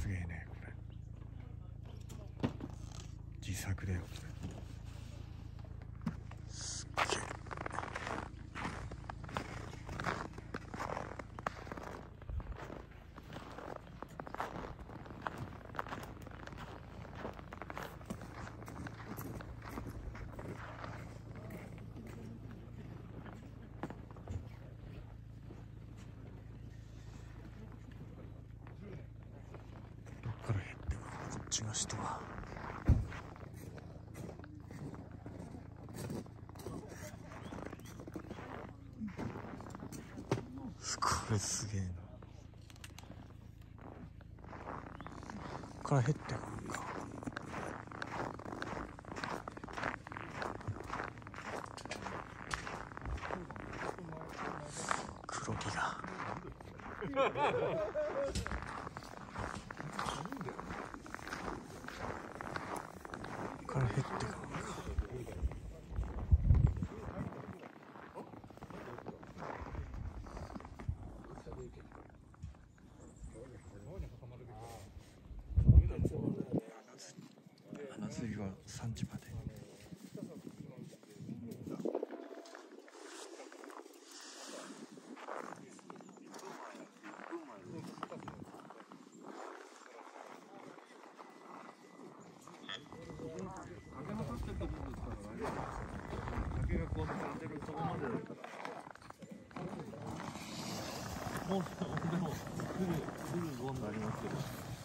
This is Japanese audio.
すげえねこれ。自作だよこれすっげえどっから減ってくるこっちの人は。これすげえな。こっから減ってくるか。黒木が。から減ってくるのか穴釣りは3時まで。竹の立ってるとこですからね。竹がこう並んでるとこまで。だからもうでもすぐすぐ5になりますけど。